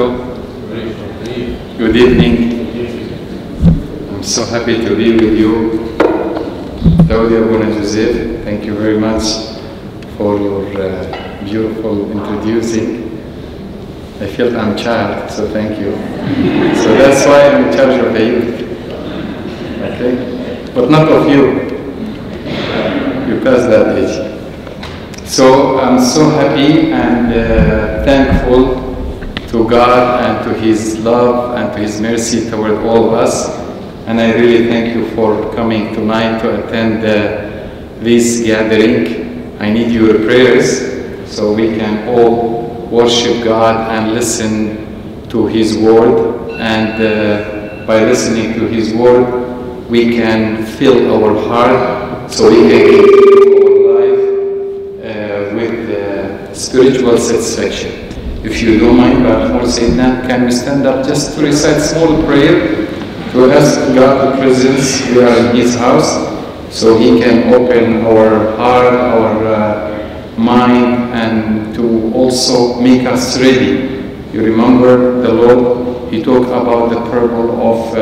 Good evening. I'm so happy to be with you. Claudia Abuna thank you very much for your uh, beautiful introducing. I feel I'm child, so thank you. so that's why I'm in charge of the youth. Okay? But not of you. You passed that age. So I'm so happy and uh, thankful to God and to His love and to His mercy toward all of us. And I really thank you for coming tonight to attend uh, this gathering. I need your prayers so we can all worship God and listen to His word. And uh, by listening to His word, we can fill our heart so we can live our life uh, with spiritual satisfaction. If you don't mind, Brother Sayyidina, can we stand up just to recite small prayer to ask God the presence we are in His house so He can open our heart, our uh, mind, and to also make us ready. You remember the Lord, He talked about the parable of uh,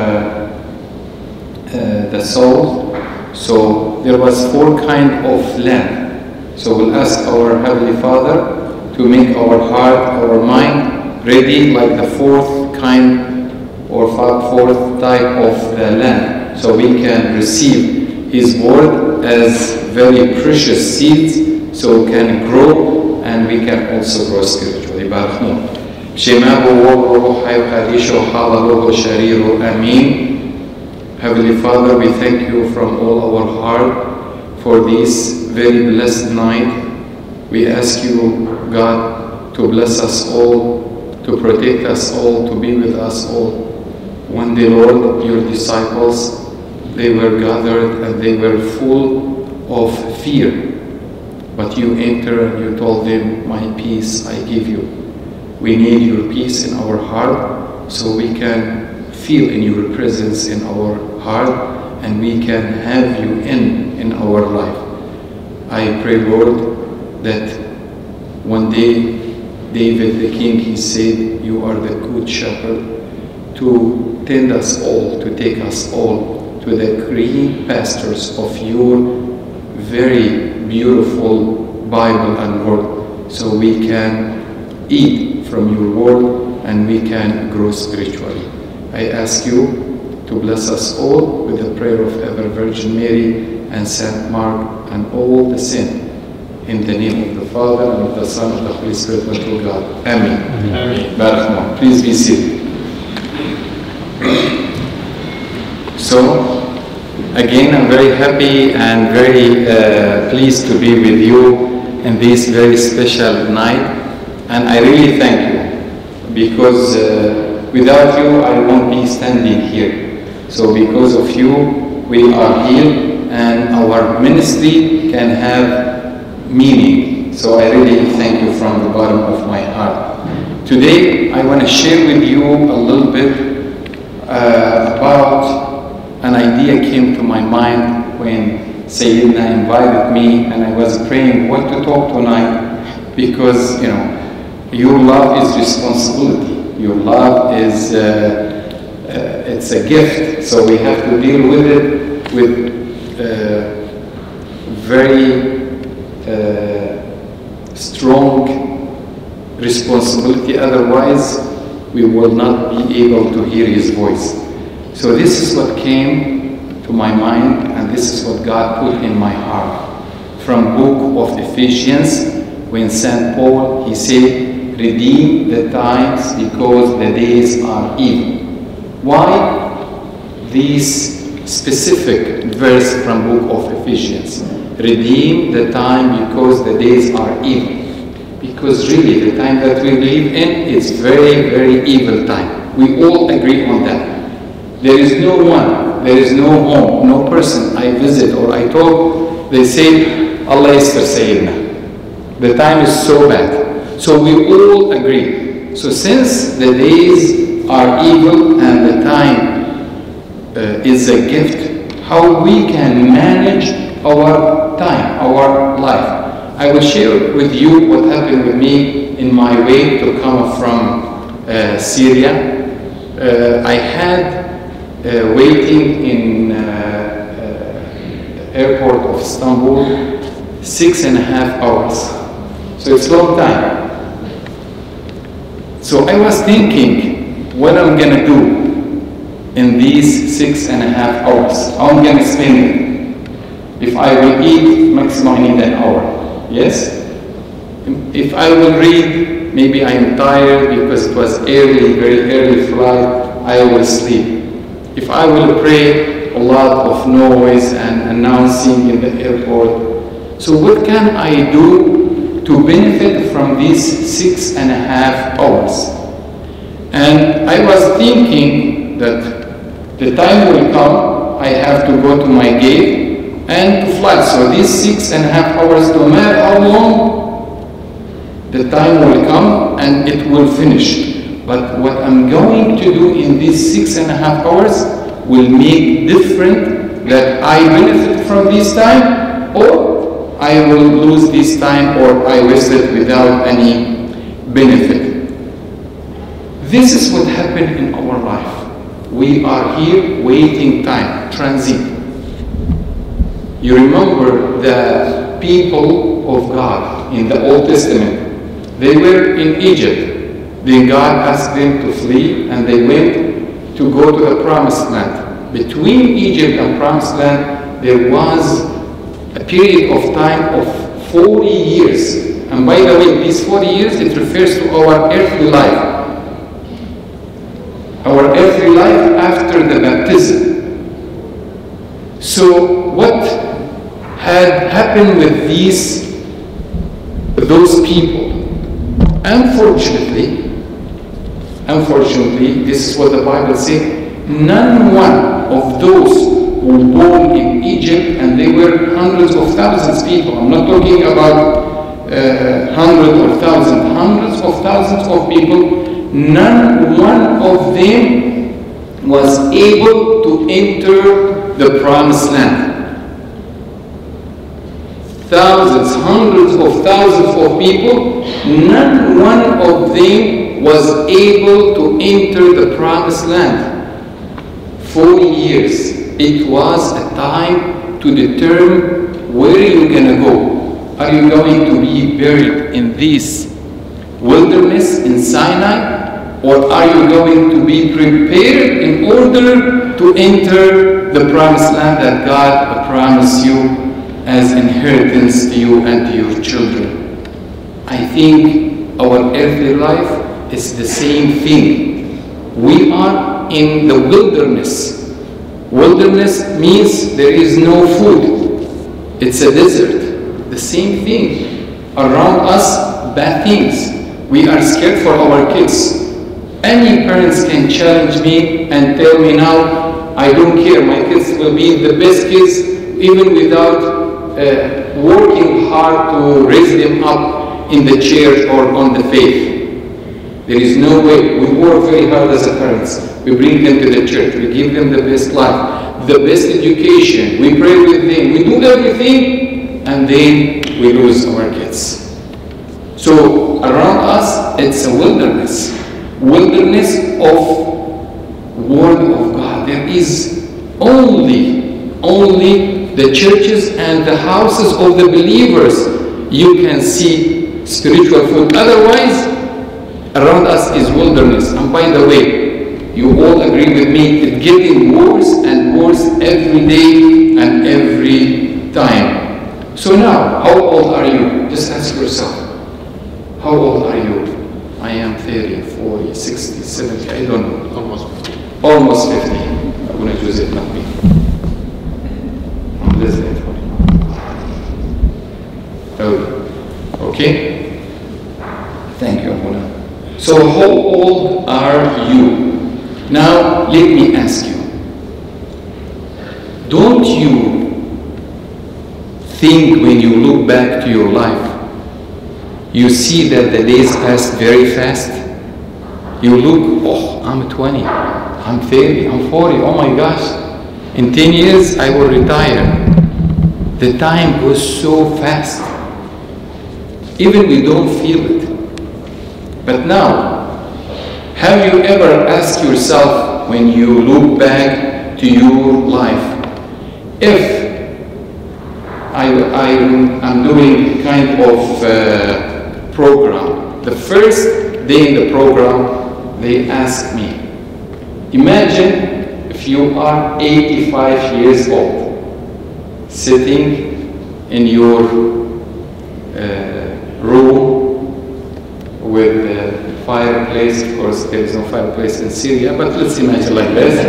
uh, the soul. So there was four kind of land. So we'll ask our Heavenly Father to make our heart, our mind ready like the fourth kind or fourth type of uh, land. So we can receive His word as very precious seeds so we can grow and we can also grow spiritually. Amin. Heavenly Father, we thank you from all our heart for this very blessed night we ask you, God, to bless us all, to protect us all, to be with us all. When the Lord, your disciples, they were gathered and they were full of fear. But you enter and you told them, My peace I give you. We need your peace in our heart so we can feel in your presence in our heart and we can have you in in our life. I pray, Lord, that one day David the king, he said, you are the good shepherd to tend us all, to take us all to the green pastures of your very beautiful Bible and word so we can eat from your word and we can grow spiritually. I ask you to bless us all with the prayer of Ever Virgin Mary and Saint Mark and all the saints in the name of the Father, and of the Son, and of the Holy Spirit, one true God. Amen. Amen. Baruch Please be seated. So, again, I'm very happy and very uh, pleased to be with you in this very special night. And I really thank you because uh, without you, I won't be standing here. So, because of you, we are here and our ministry can have meaning. So I really thank you from the bottom of my heart. Today, I want to share with you a little bit uh, about an idea came to my mind when Sayyidina invited me and I was praying what to talk tonight because, you know, your love is responsibility. Your love is, uh, uh, it's a gift. So we have to deal with it with uh, very strong responsibility, otherwise we will not be able to hear his voice. So this is what came to my mind and this is what God put in my heart. From book of Ephesians, when St. Paul, he said, redeem the times because the days are evil. Why this specific verse from book of Ephesians? redeem the time because the days are evil. Because really, the time that we live in is very, very evil time. We all agree on that. There is no one, there is no home, no person I visit or I talk, they say, Allah is Sayyidina. The time is so bad. So we all agree. So since the days are evil and the time uh, is a gift, how we can manage our time, our life. I will share with you what happened with me in my way to come from uh, Syria. Uh, I had uh, waiting in uh, uh, airport of Istanbul six and a half hours. So it's long time. So I was thinking what I'm gonna do in these six and a half hours. How I'm gonna spend it. If I will eat, maximum I need an hour. Yes? If I will read, maybe I am tired because it was early, very early flight, I will sleep. If I will pray, a lot of noise and announcing in the airport. So what can I do to benefit from these six and a half hours? And I was thinking that the time will come, I have to go to my gate and to fly. So these six and a half hours, no matter how long, the time will come and it will finish. But what I'm going to do in these six and a half hours will make different that I benefit from this time or I will lose this time or I waste it without any benefit. This is what happened in our life. We are here waiting time, transit. You remember the people of God in the Old Testament. They were in Egypt. Then God asked them to flee and they went to go to the promised land. Between Egypt and promised land, there was a period of time of 40 years. And by the way, these 40 years, it refers to our earthly life. Our earthly life after the baptism. So what had happened with these, those people? Unfortunately, Unfortunately, this is what the Bible says. None one of those who were born in Egypt, and they were hundreds of thousands of people. I'm not talking about uh, hundreds or thousands, hundreds of thousands of people. None one of them was able to enter the promised land thousands, hundreds of thousands of people, not one of them was able to enter the promised land. 40 years. It was a time to determine where you're going to go. Are you going to be buried in this wilderness in Sinai? Or are you going to be prepared in order to enter the promised land that God promised you as inheritance to you and to your children. I think our earthly life is the same thing. We are in the wilderness. Wilderness means there is no food. It's a desert. The same thing. Around us, bad things. We are scared for our kids. Any parents can challenge me and tell me now, I don't care, my kids will be the best kids even without uh, working hard to raise them up in the church or on the faith. There is no way. We work very hard as parents. We bring them to the church. We give them the best life, the best education. We pray with them. We do everything, and then we lose our kids. So around us, it's a wilderness. Wilderness of Word of God. There is only, only the churches and the houses of the believers, you can see spiritual food. Otherwise, around us is wilderness. And by the way, you all agree with me, it's getting worse and worse every day and every time. So now, how old are you? Just ask yourself. How old are you? I am 30, 40, 60, 70, I don't know. Almost 50. Almost 50. I'm going to use it, not me. Oh, okay? Thank you. So how old are you? Now, let me ask you. Don't you think when you look back to your life, you see that the days pass very fast? You look, oh, I'm 20, I'm 30, I'm 40, oh my gosh. In 10 years, I will retire. The time goes so fast. Even we don't feel it. But now, Have you ever asked yourself when you look back to your life, if I, I am doing kind of uh, program, the first day in the program, they ask me, imagine if you are 85 years old, sitting in your uh, room with the fireplace. Of course, there is no fireplace in Syria, but let's imagine like this.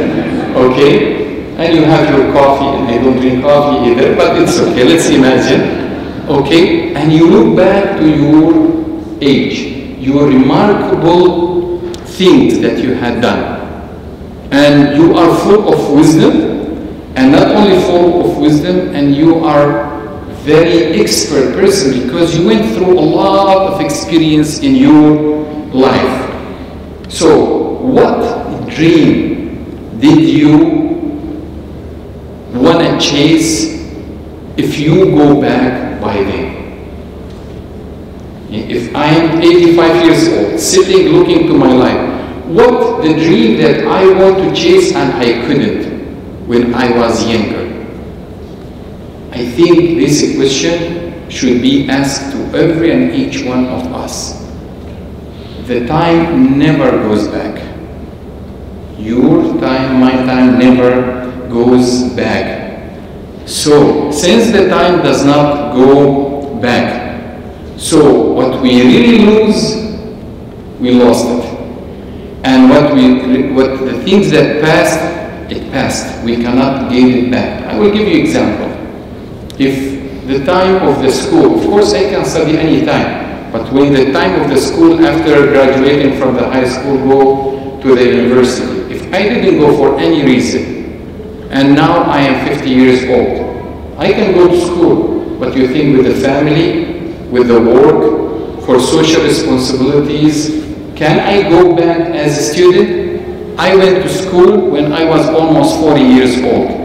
Okay? And you have your coffee, and I don't drink coffee either, but it's okay. Let's imagine. Okay? And you look back to your age, your remarkable things that you had done. And you are full of wisdom, and not only full of wisdom, and you are very expert person because you went through a lot of experience in your life. So, what dream did you want to chase if you go back by then? If I'm 85 years old, sitting looking to my life, what the dream that I want to chase and I couldn't when I was younger? I think this question should be asked to every and each one of us. The time never goes back. Your time, my time never goes back. So, since the time does not go back, so what we really lose, we lost it. And what we, what the things that passed, it passed. We cannot gain it back. I will give you example. If the time of the school, of course I can study any time, but when the time of the school after graduating from the high school go to the university, if I didn't go for any reason, and now I am 50 years old, I can go to school, but you think with the family, with the work, for social responsibilities, can I go back as a student? I went to school when I was almost 40 years old.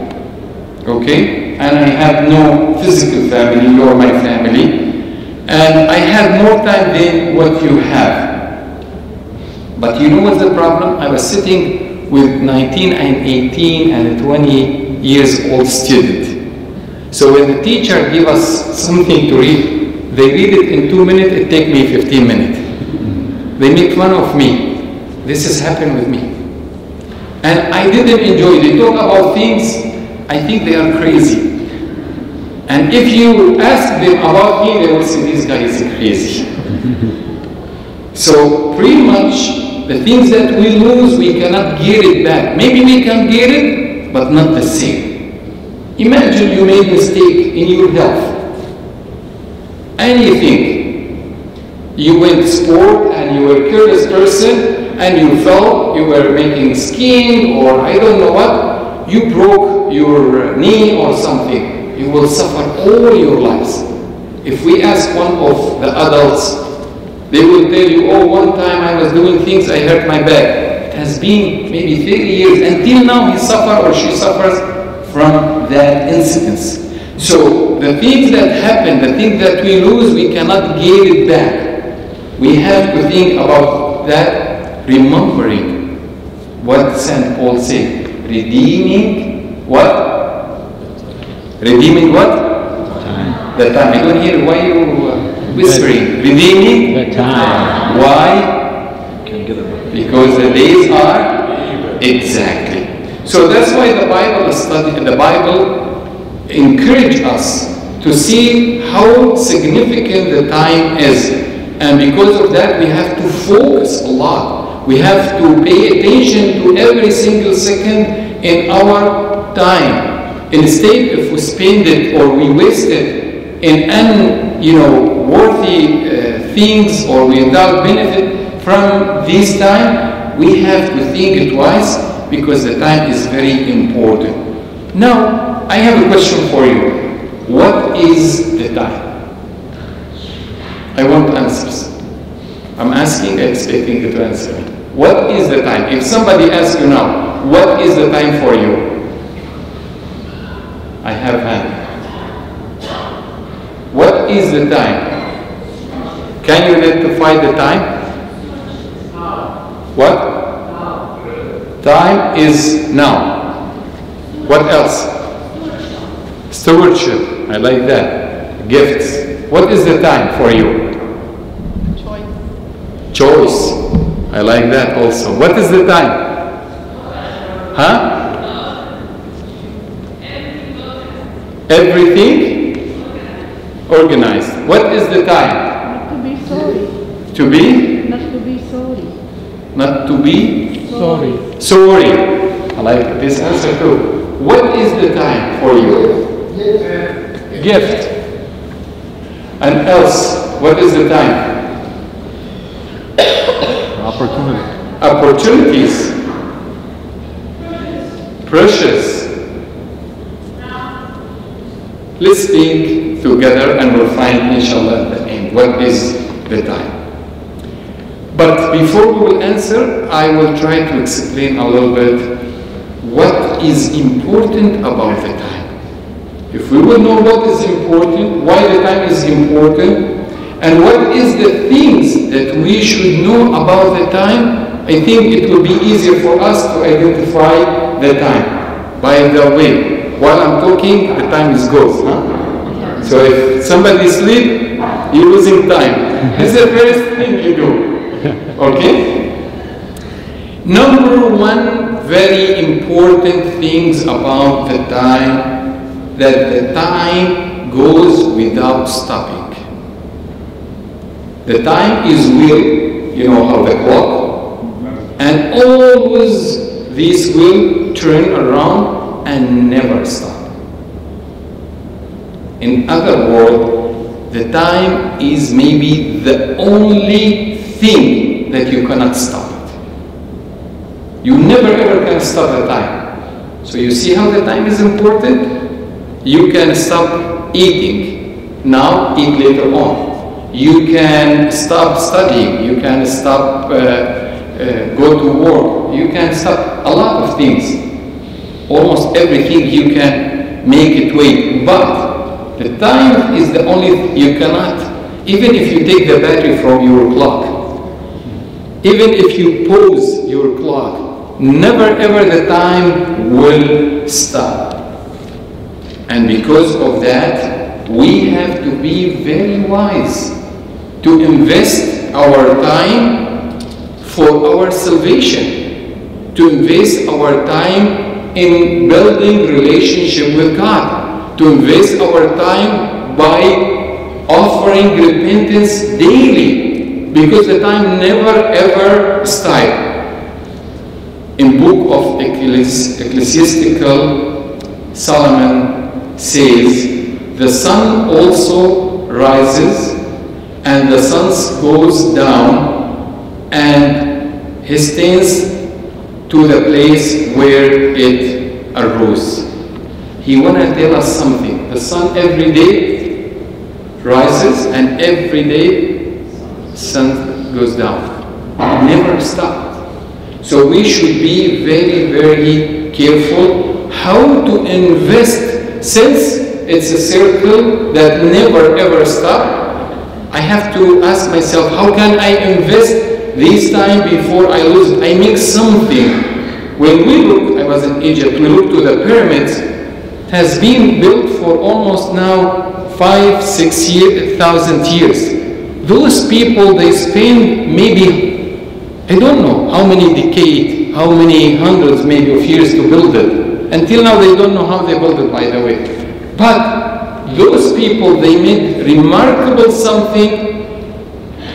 Okay? And I had no physical family, you're my family. And I had more time than what you have. But you know what's the problem? I was sitting with 19 and 18 and 20 years old student. So when the teacher give us something to read, they read it in two minutes, it take me 15 minutes. They make fun of me. This has happened with me. And I didn't enjoy. They talk about things, I think they are crazy. And if you ask them about me, they will say, this guy is crazy. so pretty much, the things that we lose, we cannot get it back. Maybe we can get it, but not the same. Imagine you made a mistake in your health. Anything. You went sport and you were a curious person and you fell, you were making skiing or I don't know what, you broke your knee or something. You will suffer all your lives. If we ask one of the adults, they will tell you, oh, one time I was doing things, I hurt my back. It has been maybe 30 years. Until now, he suffers or she suffers from that incident. So the things that happen, the things that we lose, we cannot get it back. We have to think about that, remembering what St. Paul said, redeeming what? Redeeming what? Time. The time. I don't hear why you uh, whispering. Redeeming? The time. Why? Can't get it. Because the days are exactly. So that's why the Bible study, and the Bible encourage us to see how significant the time is. And because of that, we have to focus a lot. We have to pay attention to every single second in our time. Instead, if we spend it or we waste it in un, you know, worthy uh, things or we without benefit from this time, we have to think twice because the time is very important. Now, I have a question for you. What is the time? I want answers. I'm asking, expecting you to answer. What is the time? If somebody asks you now, what is the time for you? I have hand. What is the time? Can you identify the time? What? Time is now. What else? Stewardship. I like that. Gifts. What is the time for you? Choice. Choice. I like that also. What is the time? Huh? Everything organized. What is the time? Not to be sorry. To be? Not to be sorry. Not to be Sorry. sorry. I like this answer too. What is the time for you? Gift. And else, what is the time? Opportunity. Opportunities. Precious. Let's think together and we'll find inshallah the end what is the time. But before we will answer, I will try to explain a little bit what is important about the time. If we will know what is important, why the time is important, and what is the things that we should know about the time, I think it will be easier for us to identify the time. By the way, while I'm talking, the time is goes. Huh? So if somebody sleep, you're losing time. This is the first thing you do. Okay? Number one very important things about the time that the time goes without stopping. The time is will, you know how the clock, and always this will turn around and never stop. In other words, the time is maybe the only thing that you cannot stop it. You never ever can stop the time. So you see how the time is important? You can stop eating, now eat later on. You can stop studying, you can stop uh, uh, go to work, you can stop a lot of things. Almost everything you can make it wait. But the time is the only you cannot, even if you take the battery from your clock, even if you pause your clock, never ever the time will stop. And because of that, we have to be very wise to invest our time for our salvation, to invest our time in building relationship with God, to invest our time by offering repentance daily, because the time never ever stops. In book of Ecclesi- Ecclesiastical, Solomon says, the sun also rises and the sun goes down and he stands to the place where it arose. He want to tell us something. The sun every day rises and every day sun goes down. Never stop. So we should be very, very careful how to invest since it's a circle that never ever stop. I have to ask myself, how can I invest this time before I lose it? I make something. When we look, I was in Egypt, we look to the pyramids, has been built for almost now five, six year, thousand years. Those people, they spend maybe, I don't know how many decades, how many hundreds maybe of years to build it. Until now, they don't know how they built it, by the way. But those people, they made remarkable something.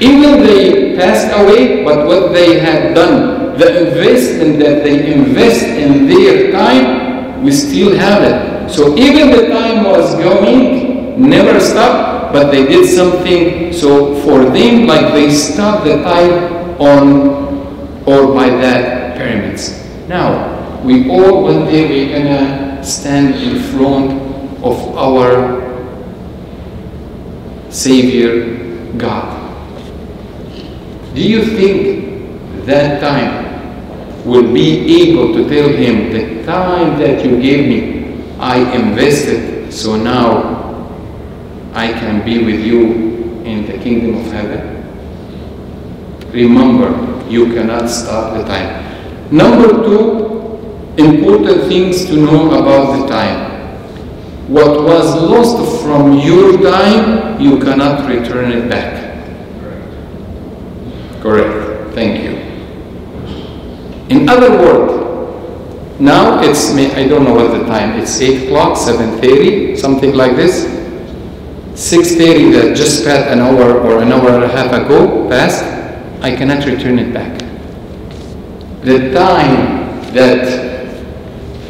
Even they passed away, but what they had done, the investment that they invest in their time, we still have it. So even the time was going, never stopped, but they did something. So for them, like they stopped the time on or by that pyramids. Now, we all one day we're gonna stand in front of our Savior God. Do you think that time will be able to tell Him, the time that you gave me, I invested, so now I can be with you in the kingdom of heaven? Remember, you cannot stop the time. Number two, important things to know about the time. What was lost from your time, you cannot return it back. Correct. Thank you. In other words, now it's I don't know what the time. It's eight o'clock, seven thirty, something like this. Six thirty that just passed an hour or an hour and a half ago passed. I cannot return it back. The time that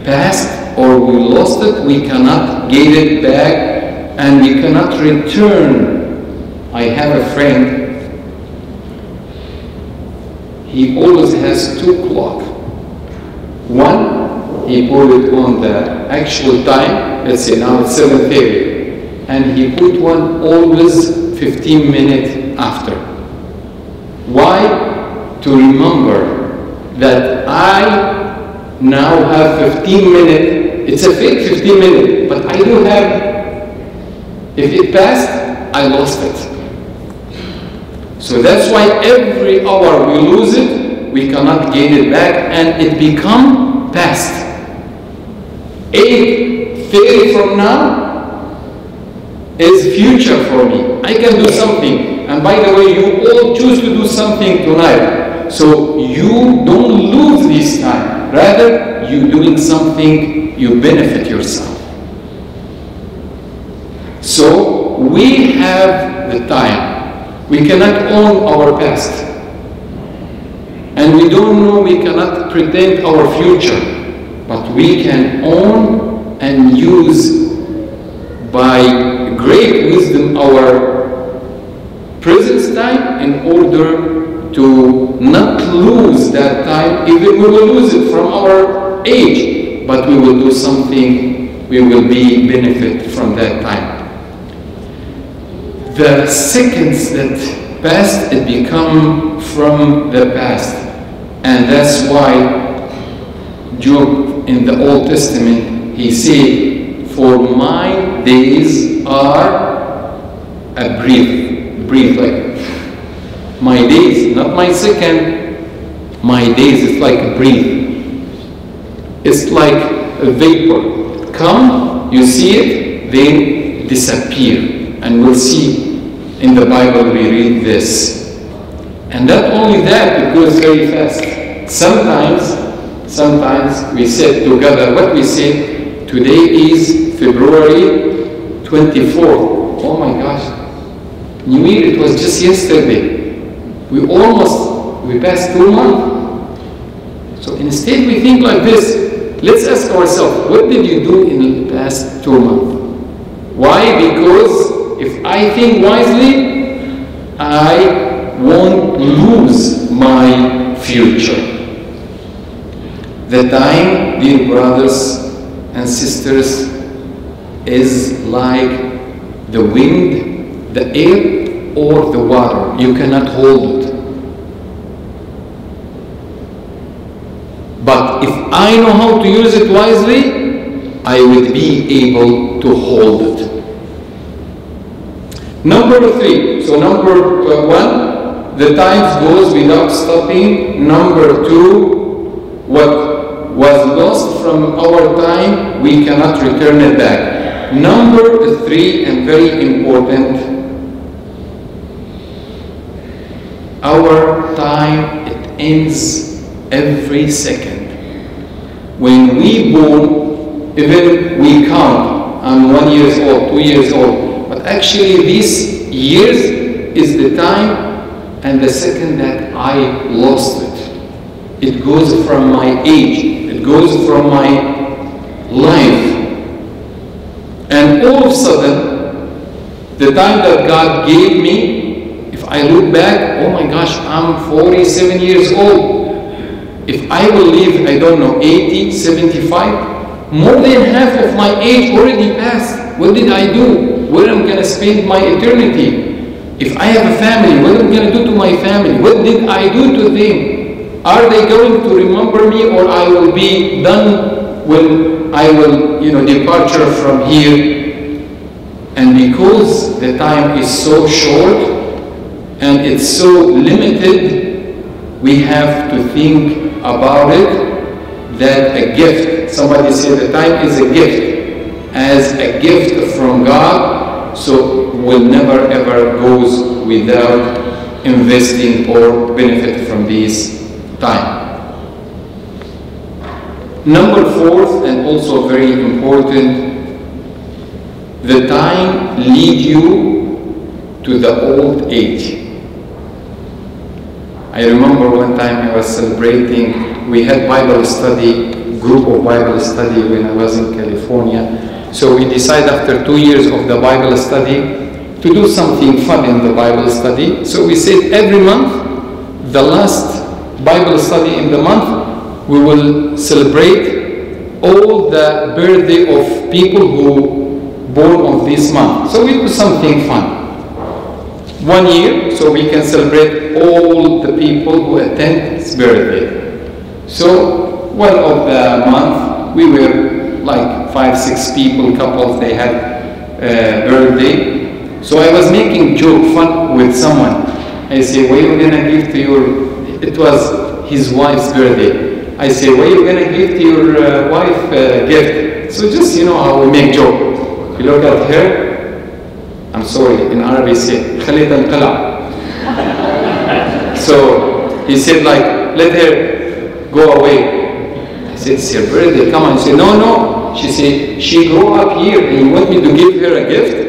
passed or we lost it, we cannot get it back and we cannot return. I have a friend, he always has two clock. One, he put it on the actual time, let's say now it's 7.30, and he put one always 15 minutes after. Why? To remember that I now have 15 minutes, it's a fake 15 minutes, but I do have, if it passed, I lost it. So that's why every hour we lose it, we cannot gain it back and it become past. 8.30 from now is future for me. I can do something. And by the way, you all choose to do something tonight. So you don't lose this time. Rather, you doing something, you benefit yourself. So we have the time. We cannot own our past. And we don't know, we cannot pretend our future. But we can own and use by great wisdom our present time in order to not lose that time, even we will lose it from our age, but we will do something, we will be benefit from that time. The seconds that passed, it become from the past. And that's why Job in the Old Testament, he said, for my days are a brief, brief like my days, not my second, my days is like a breath. It's like a vapor. Come, you see it, then disappear. And we'll see in the Bible we read this. And not only that, it goes very fast. Sometimes, sometimes we sit together, what we say, today is February 24th. Oh my gosh. New Year, it was just yesterday. We almost, we passed two months. So instead we think like this, let's ask ourselves, what did you do in the past two months? Why? Because if I think wisely, I won't lose my future. The time, dear brothers and sisters, is like the wind, the air, or the water. You cannot hold it. But if I know how to use it wisely, I would be able to hold it. Number three. So number uh, one, the times goes without stopping. Number two, what was lost from our time, we cannot return it back. Number three, and very important, our time it ends every second. When we born, even we count, I'm one years old, two years old, but actually these years is the time and the second that I lost it. It goes from my age, it goes from my life. And all of a sudden, the time that God gave me, if I look back, oh my gosh, I'm 47 years old. If I will live, I don't know, 80, 75, more than half of my age already passed. What did I do? Where am I going to spend my eternity? If I have a family, what am I going to do to my family? What did I do to them? Are they going to remember me or I will be done when I will, you know, departure from here? And because the time is so short and it's so limited, we have to think about it that a gift, somebody said the time is a gift, as a gift from God, so will never ever goes without investing or benefit from this time. Number fourth, and also very important, the time lead you to the old age. I remember one time I was celebrating, we had Bible study, group of Bible study when I was in California. So we decided after two years of the Bible study to do something fun in the Bible study. So we said every month, the last Bible study in the month, we will celebrate all the birthday of people who born of this month. So we do something fun one year so we can celebrate all the people who attend his birthday. So one of the month we were like five, six people, couples, they had uh, birthday. So I was making joke fun with someone. I say, what are you gonna give to your, it was his wife's birthday. I say, what are you gonna give to your uh, wife uh, gift? So just, you know how we make joke. You look at her, I'm sorry, in Arabic say, خليت القلع. So he said like, let her go away. I said, it's your birthday, come on. He said, no, no. She said, she grew up here and you want me to give her a gift?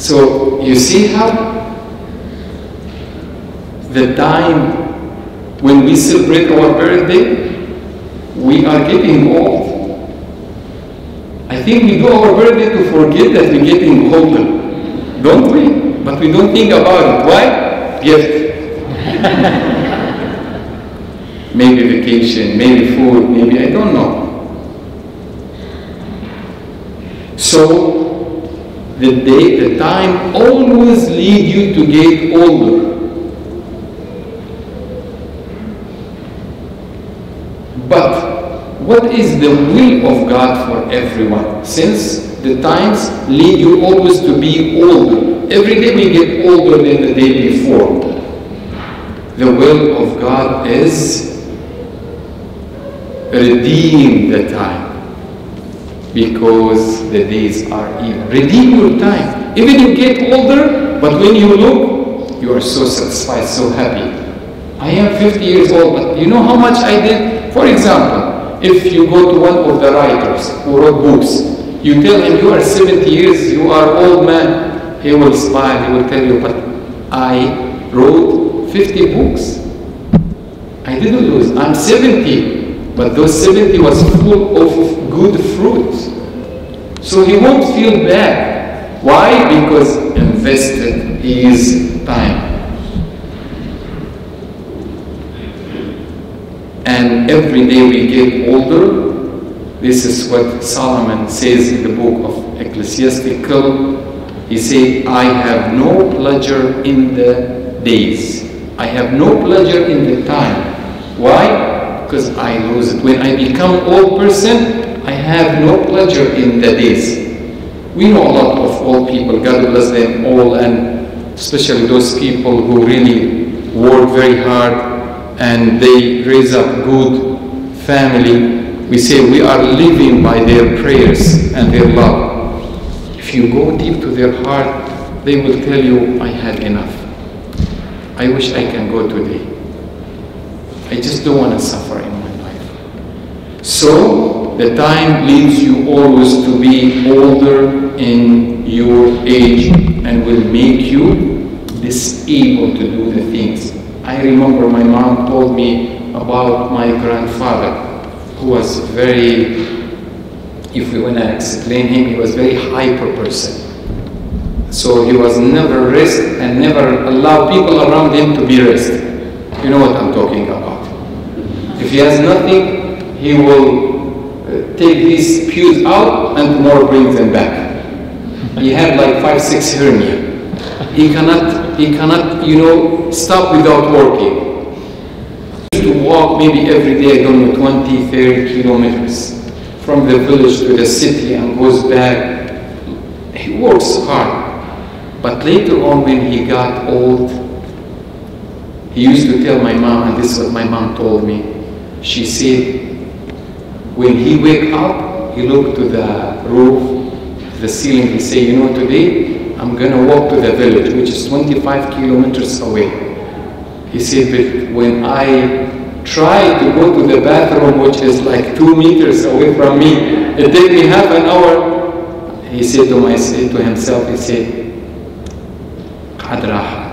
So you see how the time when we celebrate our birthday, we are getting old. I think we do our birthday to forget that we're getting older, don't we? But we don't think about it. Why? Yes. maybe vacation, maybe food, maybe I don't know. So the day, the time always lead you to get older. But what is the will of God for everyone? Since the times lead you always to be older. Every day we get older than the day before. The will of God is redeem the time because the days are evil. Redeem your time. Even you get older, but when you look, you are so satisfied, so happy. I am 50 years old, but you know how much I did? For example, if you go to one of the writers who wrote books, you tell him you are 70 years, you are old man, he will smile, he will tell you, but I wrote 50 books. I didn't lose. I'm 70, but those 70 was full of good fruits. So he won't feel bad. Why? Because invested his time. And every day we get older. This is what Solomon says in the book of Ecclesiastical. He said, I have no pleasure in the days. I have no pleasure in the time. Why? Because I lose it. When I become old person, I have no pleasure in the days. We know a lot of old people, God bless them all, and especially those people who really work very hard and they raise up good family. We say we are living by their prayers and their love. If you go deep to their heart, they will tell you, I had enough. I wish I can go today. I just don't want to suffer in my life. So, the time leads you always to be older in your age and will make you disabled to do the things. I remember my mom told me about my grandfather, who was very, if we want to explain him, he was very hyper person. So he was never rest and never allow people around him to be rest. You know what I'm talking about. If he has nothing, he will uh, take these pews out and tomorrow bring them back. He had like five, six hernia. He cannot, he cannot, you know, stop without working. He used to walk maybe every day, I don't know, 20, 30 kilometers from the village to the city and goes back. He works hard. But later on, when he got old, He used to tell my mom, and this is what my mom told me. She said, when he wake up, he look to the roof, the ceiling, he say, you know, today I'm gonna walk to the village, which is 25 kilometers away. He said, but when I try to go to the bathroom, which is like two meters away from me, it take me half an hour. He said to, my, to himself, he said, قد راح.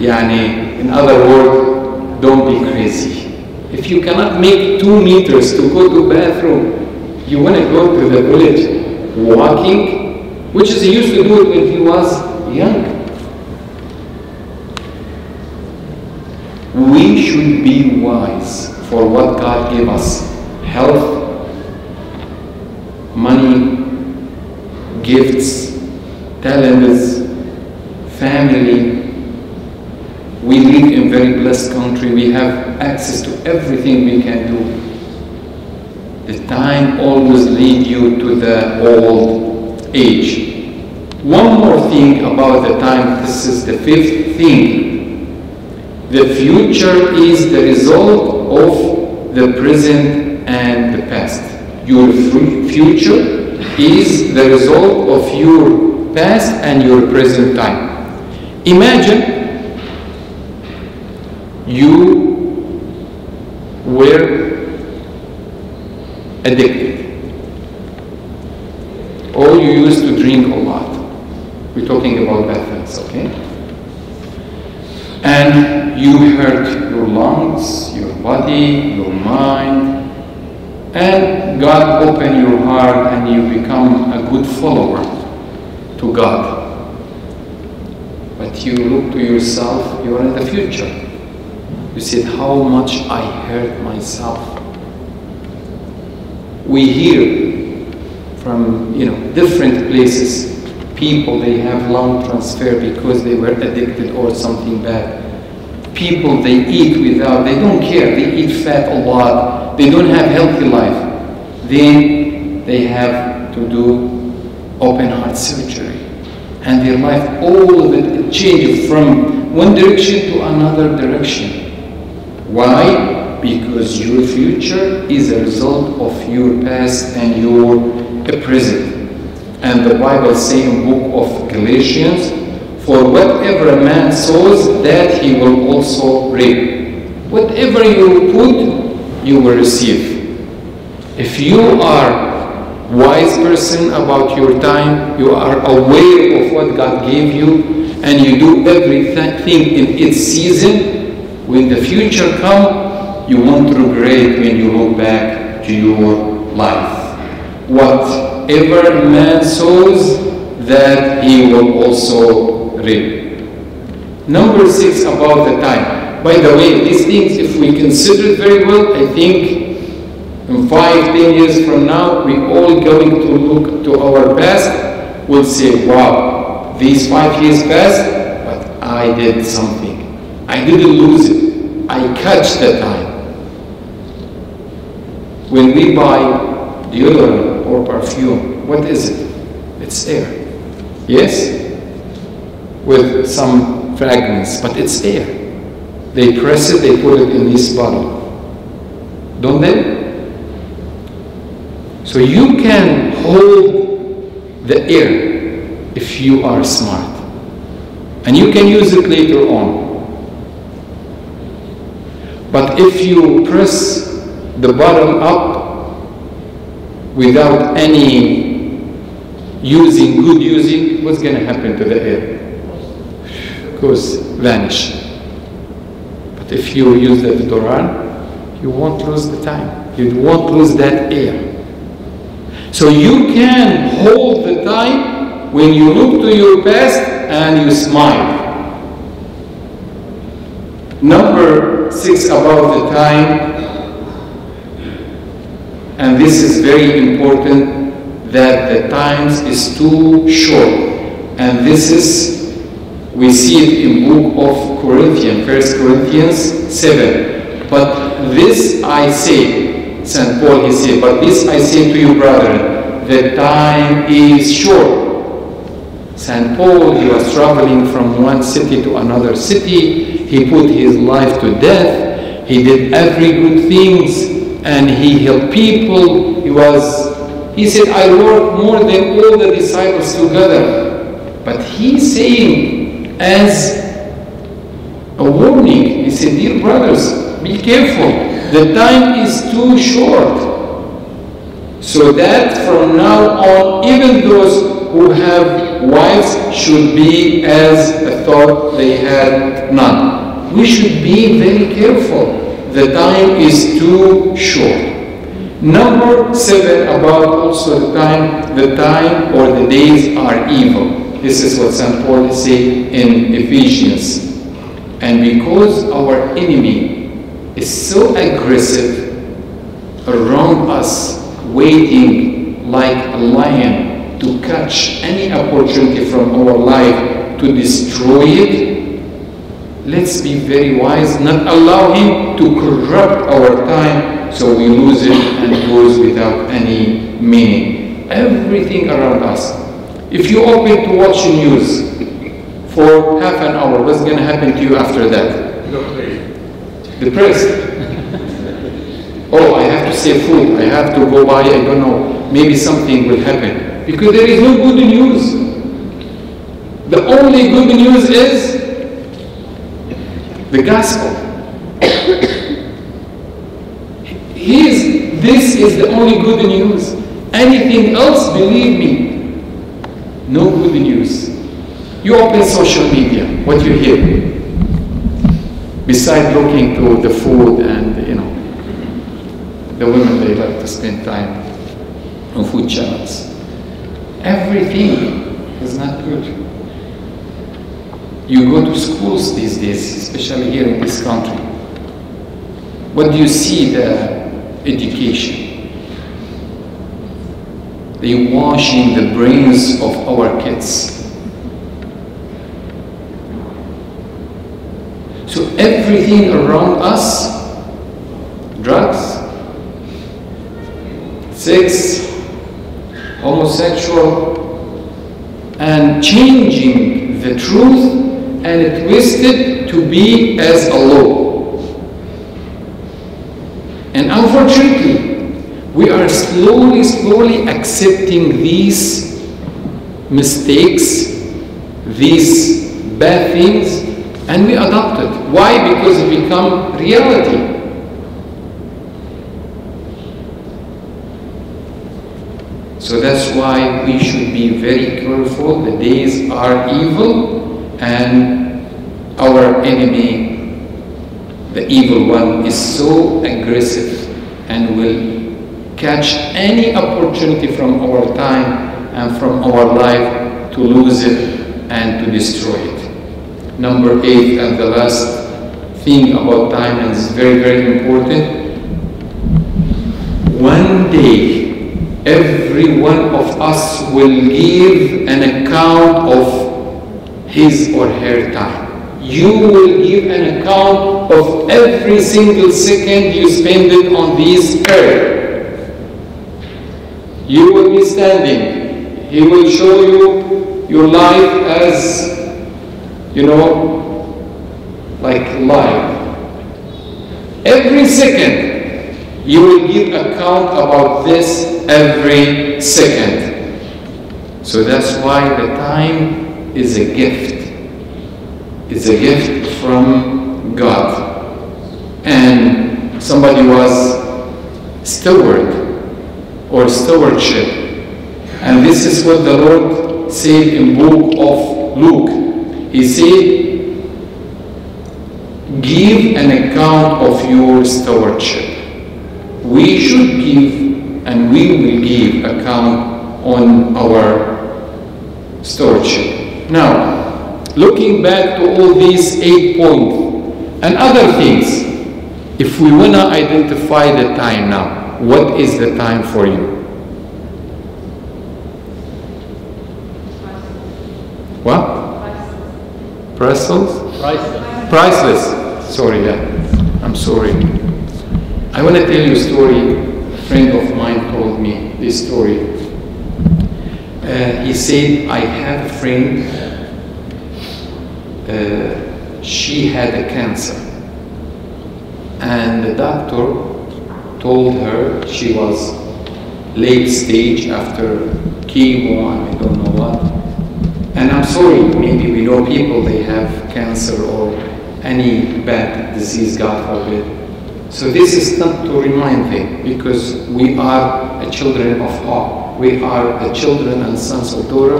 يعني, in other words, don't be crazy. If you cannot make two meters to go to bathroom, you want to go to the village walking, which is he used to do it when he was young. We should be wise for what God gave us. Health, money, gifts, talents, family. We live in a very blessed country. We have access to everything we can do. The time always lead you to the old age. One more thing about the time. This is the fifth thing. The future is the result of the present and the past. Your future is the result of your past and your present time. Imagine you were addicted. Or you used to drink a lot. We're talking about bad things, okay? And you hurt your lungs, your body, your mind, and God opened your heart and you become a good follower to God. But you look to yourself, you are in the future. You said, How much I hurt myself. We hear from you know different places people they have lung transfer because they were addicted or something bad. People they eat without, they don't care, they eat fat a lot, they don't have healthy life. Then they have to do open heart surgery. And their life, all of it changes from one direction to another direction. Why? Because your future is a result of your past and your present. And the Bible says in book of Galatians, for whatever a man sows, that he will also reap. Whatever you put, you will receive. If you are wise person about your time, you are aware of what God gave you, and you do everything in its season, when the future comes, you won't regret when you look back to your life. Whatever man sows, that he will also reap. Number six about the time. By the way, these things, if we consider it very well, I think in five, ten years from now, we all going to look to our past, will say, wow, these five years passed, but I did something. I didn't lose it. I catch the time. When we buy deodorant or perfume, what is it? It's air. Yes? With some fragrance, but it's air. They press it, they put it in this bottle. Don't they? So you can hold the air if you are smart. And you can use it later on. But if you press the bottom up without any using, good using, what's going to happen to the air? Of course, vanish. But if you use the deodorant, you won't lose the time. You won't lose that air. So you can hold the time when you look to your past and you smile. Number six about the time, and this is very important that the times is too short. And this is, we see it in book of Corinthians, First Corinthians 7. But this I say, St. Paul he said, but this I say to you, brethren, the time is short. St. Paul, he was traveling from one city to another city. He put his life to death. He did every good things and he helped people. He was, he said, I work more than all the disciples together. But he's saying as a warning, he said, dear brothers, be careful. The time is too short. So that from now on, even those who have wives should be as a thought they had none. We should be very careful. The time is too short. Number seven about also the time, the time or the days are evil. This is what St. Paul is saying in Ephesians. And because our enemy is so aggressive around us, waiting like a lion to catch any opportunity from our life to destroy it, let's be very wise, not allow him to corrupt our time so we lose it and it goes without any meaning. Everything around us. If you open to watch news for half an hour, what's going to happen to you after that? Depressed. oh, I have to save food. I have to go buy, I don't know, maybe something will happen. Because there is no good news. The only good news is the gospel. His, this is the only good news. Anything else, believe me, no good news. You open social media, what you hear? Besides looking to the food and, you know, the women, they like to spend time on food channels. Everything is not good. You go to schools these days, especially here in this country. What do you see the education? They washing the brains of our kids. So everything around us, drugs, sex, homosexual, and changing the truth and twisted to be as a law. And unfortunately, we are slowly, slowly accepting these mistakes, these bad things, and we adopt it. Why? Because it become reality. So that's why we should be very careful. The days are evil, and our enemy, the evil one, is so aggressive and will catch any opportunity from our time and from our life to lose it and to destroy it. Number eight, and the last thing about time, and it's very, very important. One day, every one of us will give an account of his or her time. You will give an account of every single second you spend it on this earth. You will be standing. He will show you your life as, you know, like life. Every second, you will give account about this every second. So that's why the time is a gift. It's a gift from God. And somebody was steward or stewardship. And this is what the Lord said in book of Luke. He said, give an account of your stewardship we should give and we will give account on our stewardship. Now, looking back to all these eight points and other things, if we want to identify the time now, what is the time for you? What? Priceless? Priceless. Priceless. Sorry, yeah. I'm sorry. I want to tell you a story. A friend of mine told me this story. Uh, he said, I have a friend, uh, she had a cancer. And the doctor told her she was late stage after chemo I don't know what. And I'm sorry, maybe we know people they have cancer or any bad disease, God forbid. So this is not to remind them because we are a children of hope. We are the children and sons of daughter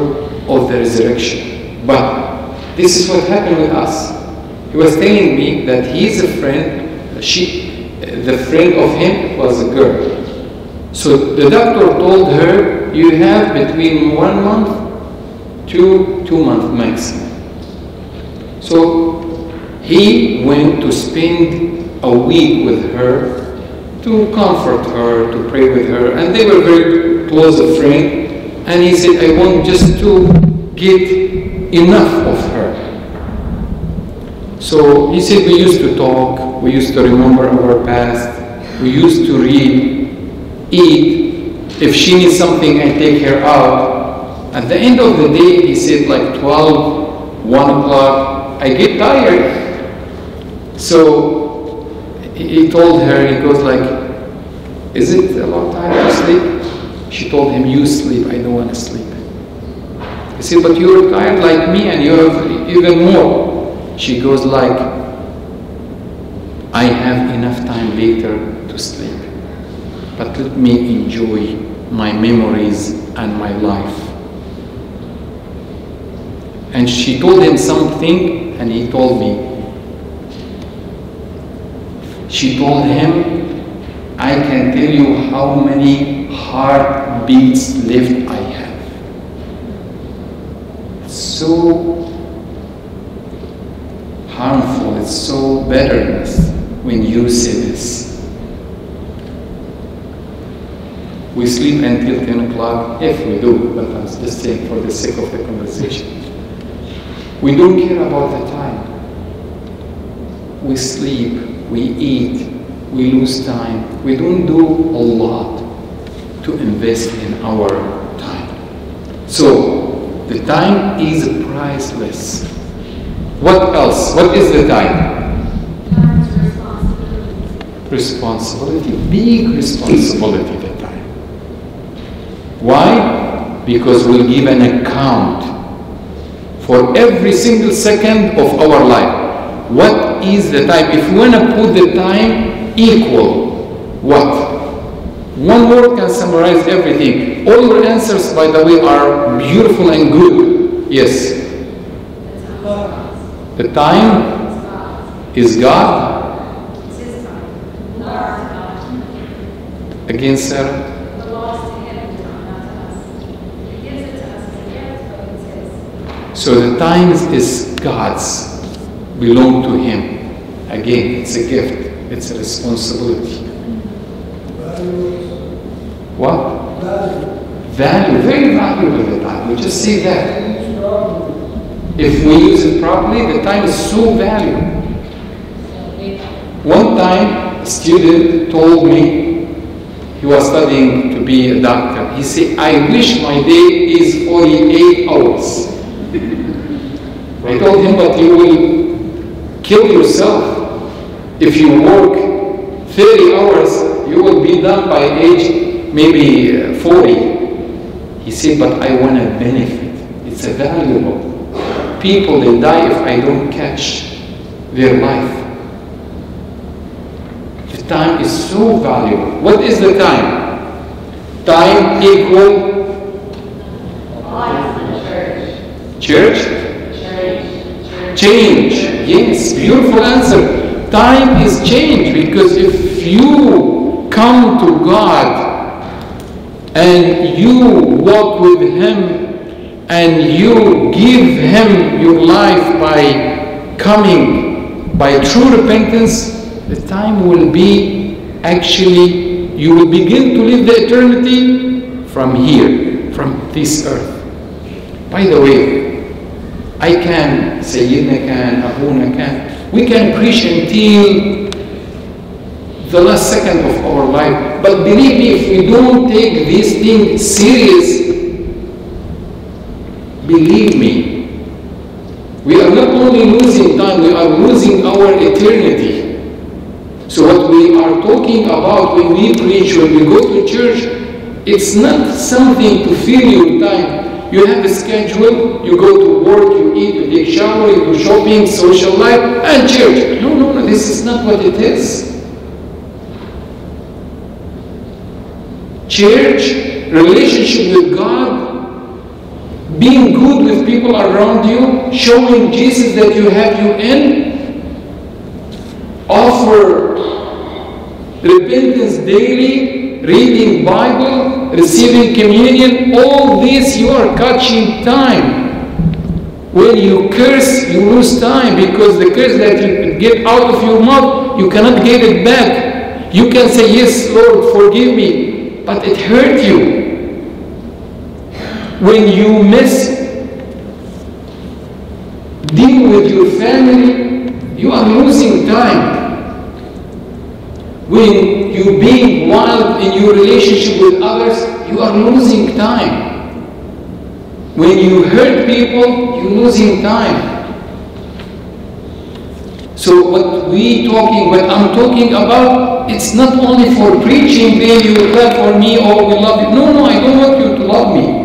of the resurrection. But this is what happened with us. He was telling me that he's a friend, she, the friend of him was a girl. So the doctor told her, you have between one month to two months maximum. So he went to spend a week with her to comfort her, to pray with her, and they were very close of friends. And he said, I want just to get enough of her. So he said, we used to talk, we used to remember our past, we used to read, eat. If she needs something, I take her out. At the end of the day, he said, like 12, 1 o'clock, I get tired. So he told her, he goes like, is it a long time to sleep? She told him, you sleep, I don't want to sleep. He said, but you're tired like me and you have even more. She goes like, I have enough time later to sleep, but let me enjoy my memories and my life. And she told him something and he told me. She told him, I can tell you how many heartbeats left I have. So harmful, it's so bitterness when you say this. We sleep until 10 o'clock, if we do, but I'm just saying for the sake of the conversation. We don't care about the time. We sleep, we eat, we lose time. We don't do a lot to invest in our time. So, the time is priceless. What else? What is the time? Responsibility. Responsibility, big responsibility, the time. Why? Because we'll give an account for every single second of our life. What is the time? If we want to put the time equal, what? One word can summarize everything. All your answers, by the way, are beautiful and good. Yes. The time is God against Sarah. So the time is God's, belong to Him. Again, it's a gift, it's a responsibility. What? Value, very valuable the time. We just say that. If we use it properly, the time is so valuable. One time, a student told me he was studying to be a doctor. He said, I wish my day is 48 hours. I told him, but you will kill yourself. If you work 30 hours, you will be done by age maybe uh, 40. He said, but I want to benefit. It's a valuable. People, they die if I don't catch their life. The time is so valuable. What is the time? Time equal church? Change. Yes, beautiful answer. Time is change because if you come to God and you walk with Him and you give Him your life by coming by true repentance, the time will be actually, you will begin to live the eternity from here, from this earth. By the way, I can, Sayyidina can, Abuna can, we can preach until the last second of our life. But believe me, if we don't take this thing serious, believe me, we are not only losing time, we are losing our eternity. So what we are talking about when we preach, when we go to church, it's not something to fill your time. You have a schedule, you go to work, you eat, you take shower, you do shopping, social life, and church. No, no, no, this is not what it is. Church, relationship with God, being good with people around you, showing Jesus that you have you in, offer repentance daily, reading Bible, receiving communion, all this you are catching time. When you curse, you lose time because the curse that you get out of your mouth, you cannot get it back. You can say, Yes, Lord, forgive me, but it hurt you. When you miss deal with your family, you are losing time. When you being wild in your relationship with others, you are losing time. When you hurt people, you're losing time. So what we talking, what I'm talking about, it's not only for preaching, baby, you love for me or we love you. No, no, I don't want you to love me.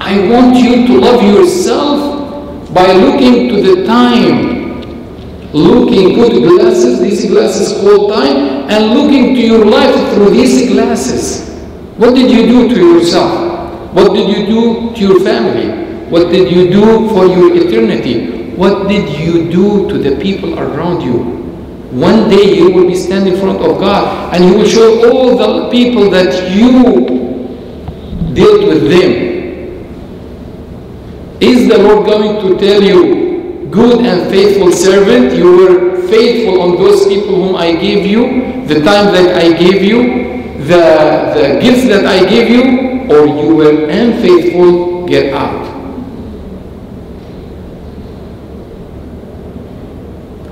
I want you to love yourself by looking to the time. Looking, put glasses, these glasses called time, and looking to your life through these glasses. What did you do to yourself? What did you do to your family? What did you do for your eternity? What did you do to the people around you? One day you will be standing in front of God and He will show all the people that you dealt with them. Is the Lord going to tell you, good and faithful servant, you were faithful on those people whom I gave you, the time that I gave you, the, the gifts that I gave you, or you were unfaithful, get out.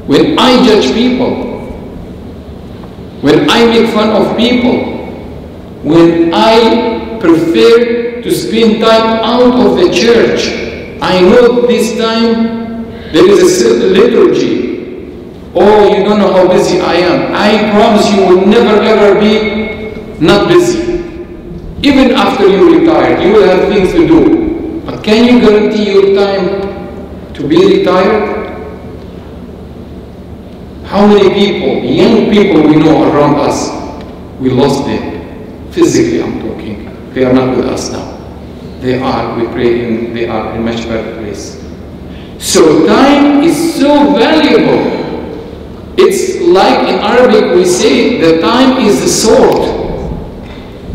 When I judge people, when I make fun of people, when I prefer to spend time out of the church, I know this time there is a liturgy. Oh, you don't know how busy I am. I promise you will never ever be not busy. Even after you retire, you will have things to do. But can you guarantee your time to be retired? How many people, young people we know around us, we lost them. Physically, I'm talking. They are not with us now. They are, we pray in, they are in much better place. So time is so valuable. It's like in Arabic we say the time is a sword.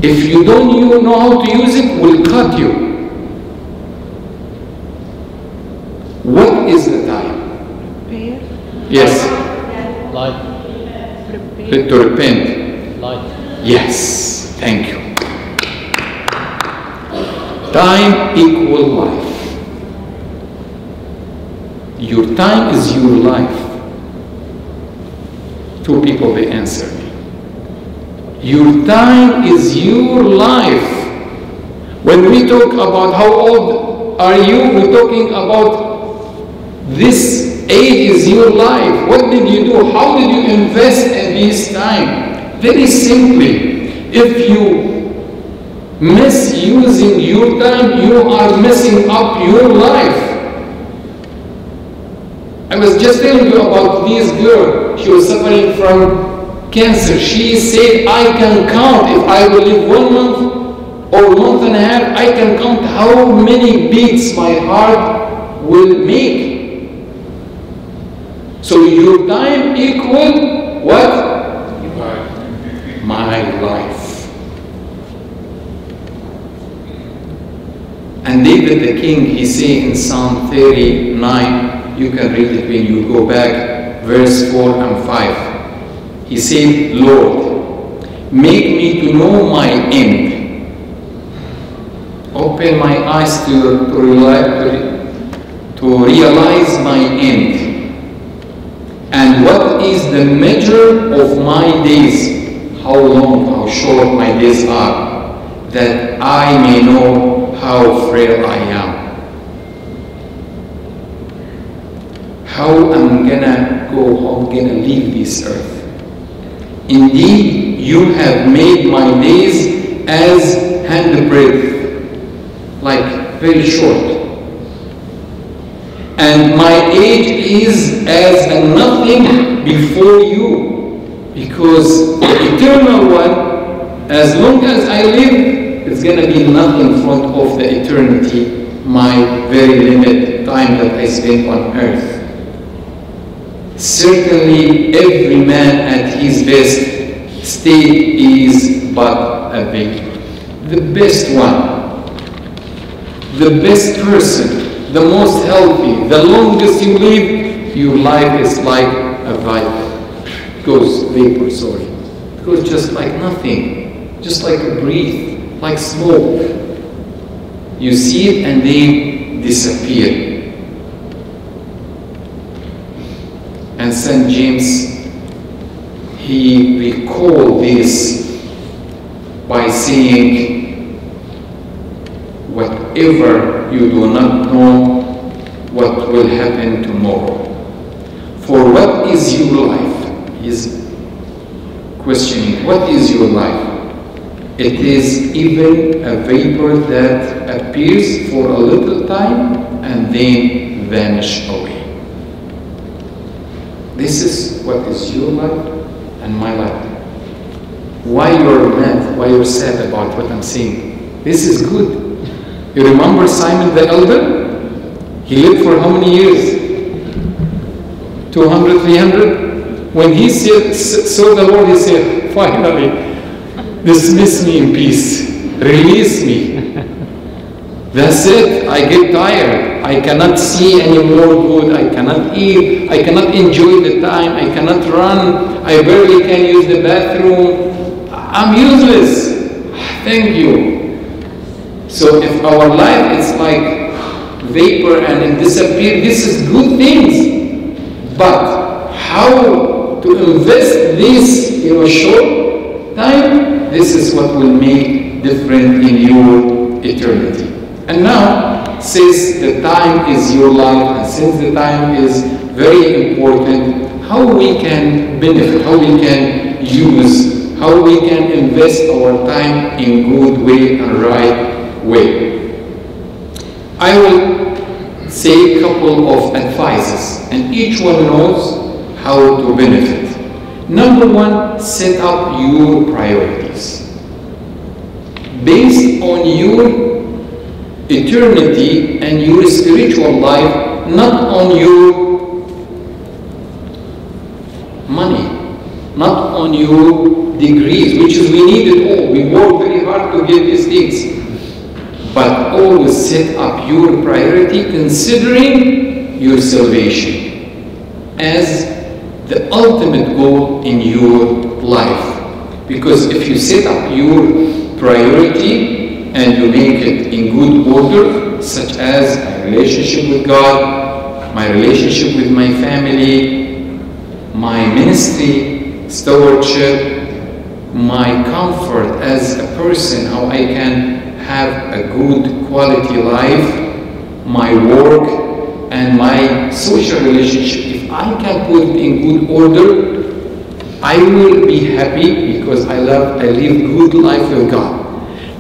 If you don't you know how to use it, will cut you. What is the time? Prayer, Yes, Life. prepare, to repent. Life. Yes, thank you. Time equal life. Your time is your life. Two people they answer me. Your time is your life. When we talk about how old are you, we're talking about this age is your life. What did you do? How did you invest in this time? Very simply, if you misusing your time, you are messing up your life. I was just telling you about this girl. She was suffering from cancer. She said, I can count if I will live one month or month and a half, I can count how many beats my heart will make. So your time equal what? My life. And David the king, he say in Psalm 39, you can read it when you go back, verse 4 and 5. He said, Lord, make me to know my end. Open my eyes to, to, realize, to realize my end. And what is the measure of my days? How long, how short my days are, that I may know how frail I am. How I'm gonna go, how I'm gonna leave this earth. Indeed, you have made my days as handbreadth, like very short. And my age is as a nothing before you, because the eternal one, as long as I live, it's gonna be nothing in front of the eternity, my very limited time that I spend on earth. Certainly, every man at his best state is but a baby. The best one, the best person, the most healthy, the longest you live, your life is like a vapor. Goes vapor, sorry. Goes just like nothing, just like a breath, like smoke. You see it and they disappear. And St. James, he recalled this by saying, whatever you do not know what will happen tomorrow. For what is your life? He's questioning, what is your life? It is even a vapor that appears for a little time and then vanish away. This is what is your life and my life. Why you're mad, why you're sad about what I'm saying. This is good. You remember Simon the Elder? He lived for how many years? 200, 300? When he said, saw the Lord, he said, finally, dismiss me in peace. Release me. That's it. I get tired. I cannot see any more good. I cannot eat. I cannot enjoy the time. I cannot run. I barely can use the bathroom. I'm useless. Thank you. So if our life is like vapor and it disappears, this is good things. But how to invest this in a short time, this is what will make different in your eternity. And now, since the time is your life, and since the time is very important, how we can benefit, how we can use, how we can invest our time in good way and right way. I will say a couple of advices, and each one knows how to benefit. Number one, set up your priorities. Based on your eternity and your spiritual life, not on your money, not on your degrees, which we need it all. We work very hard to get these things. But always set up your priority considering your salvation as the ultimate goal in your life. Because if you set up your priority and you make it in good order, such as my relationship with God, my relationship with my family, my ministry, stewardship, my comfort as a person, how I can have a good quality life, my work, and my social relationship. If I can put it in good order, I will be happy because I love, I live good life with God.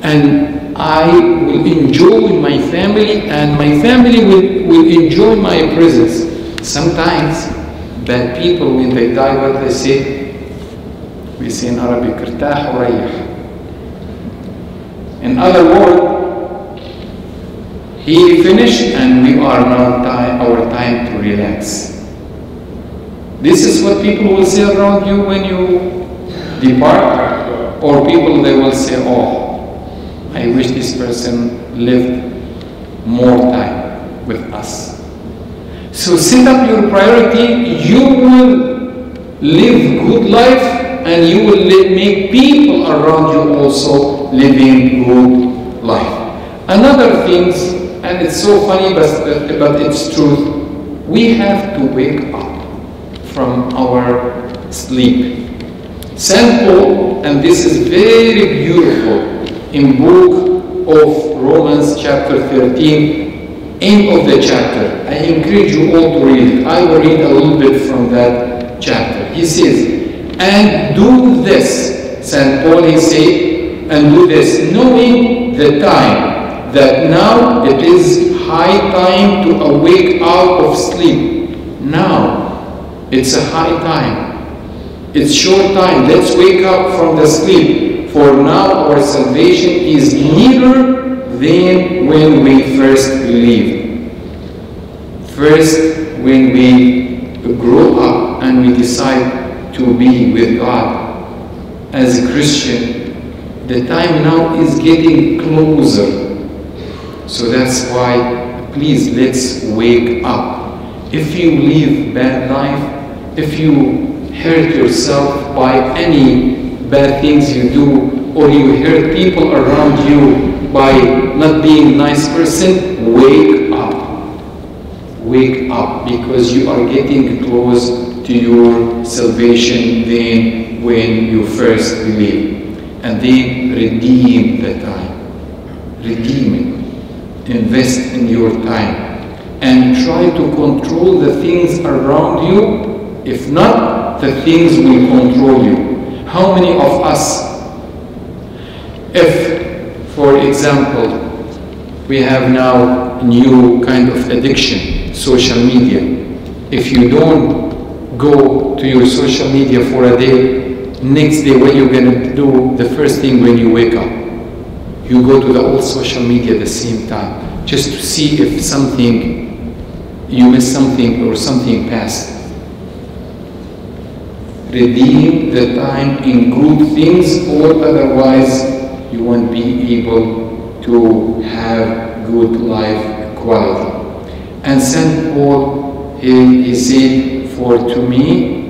And I will enjoy my family and my family will, will enjoy my presence. Sometimes bad people when they die what they say we say in Arabic ارتاح وريح in other words he finished and we are now time, our time to relax this is what people will say around you when you depart or people they will say oh I wish this person lived more time with us so set up your priority you will live good life and you will make people around you also living good life. Another things, and it's so funny, but, but it's true, we have to wake up from our sleep. St. Paul, and this is very beautiful in book of Romans chapter 13, end of the chapter. I encourage you all to read. I will read a little bit from that chapter. He says, and do this, St. Paul he said, and do this, knowing the time, that now it is high time to awake out of sleep. Now, it's a high time. It's short time. Let's wake up from the sleep. For now our salvation is nearer than when we first believed. First, when we grow up and we decide to be with God as a Christian, the time now is getting closer. So that's why, please, let's wake up. If you live bad life, if you hurt yourself by any bad things you do, or you hurt people around you by not being a nice person, wake up. Wake up because you are getting close to your salvation than when you first believe. And then redeem the time. Redeem it. Invest in your time. And try to control the things around you. If not, the things will control you. How many of us, if, for example, we have now new kind of addiction, social media. If you don't go to your social media for a day, next day what you're gonna do the first thing when you wake up? You go to the old social media at the same time, just to see if something, you missed something or something passed. Redeem the time in good things or otherwise you won't be able to have good life quality. And St. Paul, he, he said, For to me,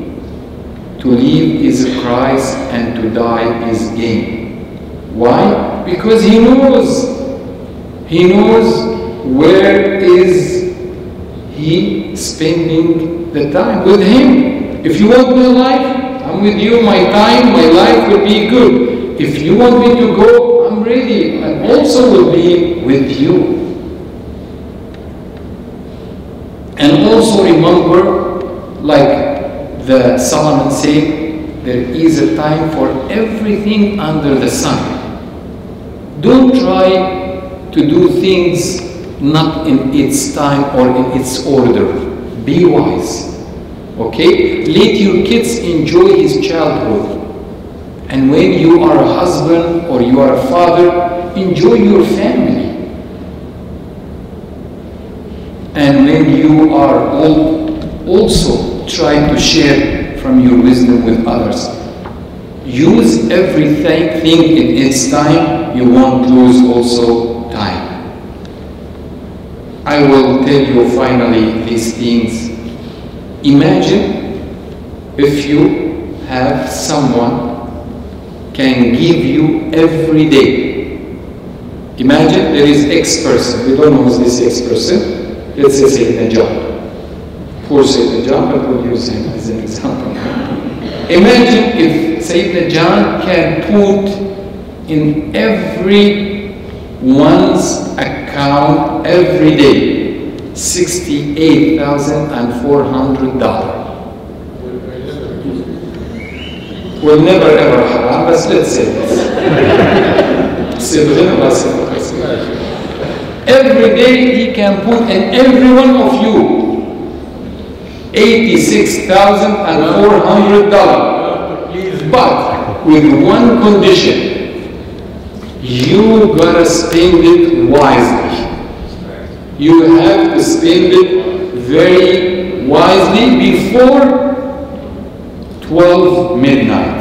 to live is Christ and to die is gain. Why? Because he knows, he knows where is he spending the time with him. If you want my life, I'm with you, my time, my life will be good. If you want me to go, I'm ready. I also will be with you. And also remember, like the Solomon said, there is a time for everything under the sun. Don't try to do things not in its time or in its order. Be wise. Okay? Let your kids enjoy his childhood. And when you are a husband or you are a father, enjoy your family. And when you are old, also try to share from your wisdom with others. Use everything in its time, you won't lose also time. I will tell you finally these things. Imagine if you have someone can give you every day. Imagine there is X person. We don't know who's this X person. Let's say Sayyidina John. Poor Sayyidina John, but we'll use him as an example. Imagine if Sayyidina John can put in every one's account every day $68,400. Will never ever haram, but let's say this. every day he can put in every one of you $86,400. But with one condition, you gotta spend it wisely. You have to spend it very wisely before 12 midnight.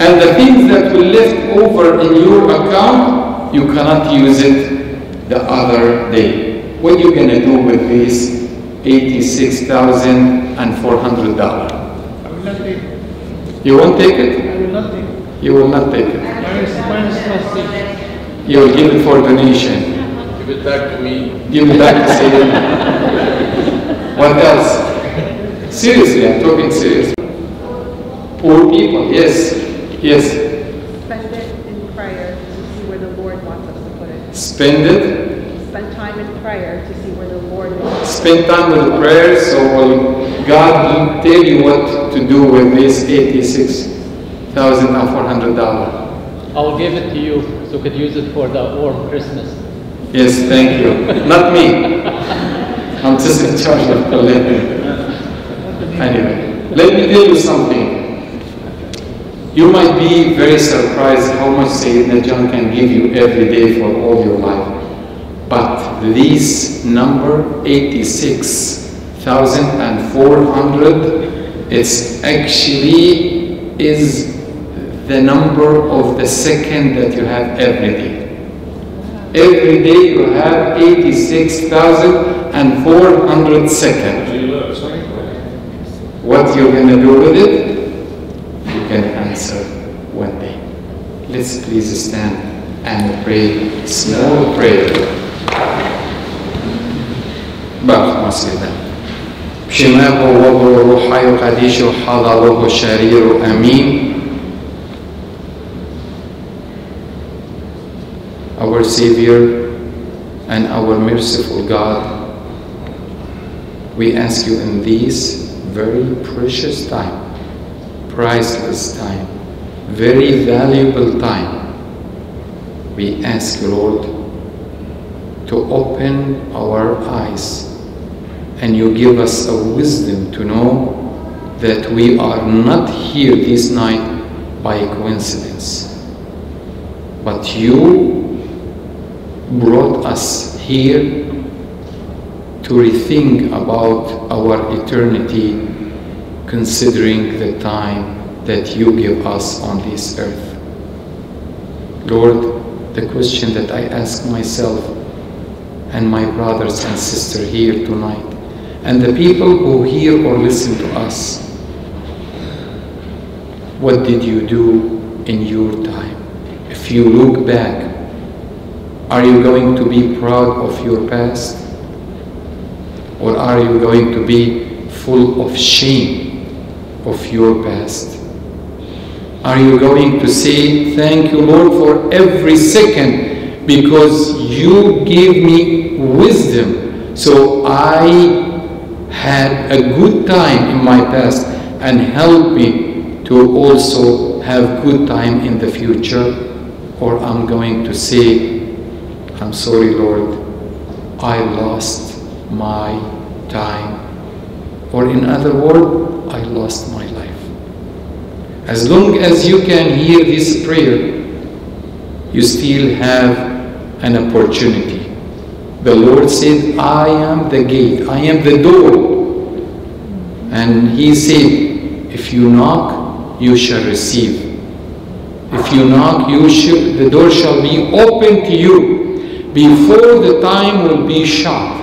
And the things that will left over in your account, you cannot use it the other day. What are you gonna do with this $86,400? I will not take it. You won't take it? I will not take it. You will not take it. Mine is, mine is not safe. You will give it for donation. Give it back to me. Give it back to Sayyidina. What else? Seriously, I'm talking seriously. Poor people, yes, yes. Spend it in prayer to see where the Lord wants us to put it. spend it, spend time in prayer to see where the Lord is. spend time with prayer so God will tell you what to do with this $86,400. I'll give it to you so you could use it for the warm Christmas. Yes, thank you. Not me. I'm just in charge of collecting. Anyway, let me tell you something. You might be very surprised how much Sayyidina John can give you every day for all your life. But this number, 86,400, it's actually is the number of the second that you have every day. Every day you have 86,400 seconds. What you're going to do with it, you can answer one day. Let's please stand and pray small prayer. بارك الله سيدنا شماه وضع روحي قديش حضره شرير أمين Savior and our merciful God, we ask you in this very precious time, priceless time, very valuable time, we ask you, Lord, to open our eyes and you give us a wisdom to know that we are not here this night by coincidence, but you brought us here to rethink about our eternity, considering the time that you give us on this earth. Lord, the question that I ask myself and my brothers and sisters here tonight, and the people who hear or listen to us, what did you do in your time? If you look back, are you going to be proud of your past? Or are you going to be full of shame of your past? Are you going to say, Thank you, Lord, for every second because you gave me wisdom so I had a good time in my past and help me to also have good time in the future? Or I'm going to say, I'm sorry, Lord, I lost my time. Or in other words, I lost my life. As long as you can hear this prayer, you still have an opportunity. The Lord said, I am the gate, I am the door. And He said, if you knock, you shall receive. If you knock, you shall, the door shall be open to you before the time will be shut,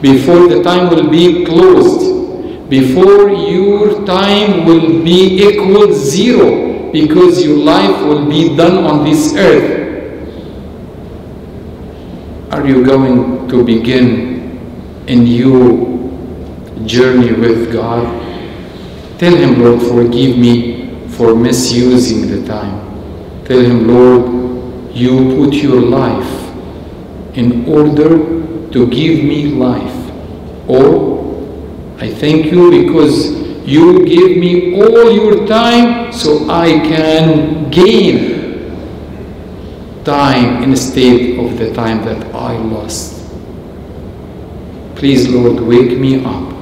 before the time will be closed, before your time will be equal zero, because your life will be done on this earth. Are you going to begin a new journey with God? Tell Him, Lord, forgive me for misusing the time. Tell Him, Lord, you put your life in order to give me life. Or I thank you because you give me all your time so I can gain time instead of the time that I lost. Please, Lord, wake me up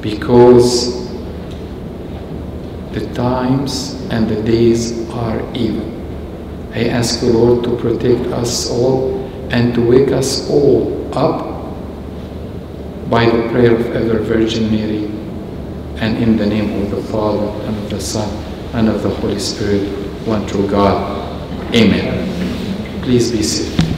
because the times and the days are evil. I ask the Lord, to protect us all and to wake us all up by the prayer of ever Virgin Mary and in the name of the Father and of the Son and of the Holy Spirit, one true God. Amen. Please be seated.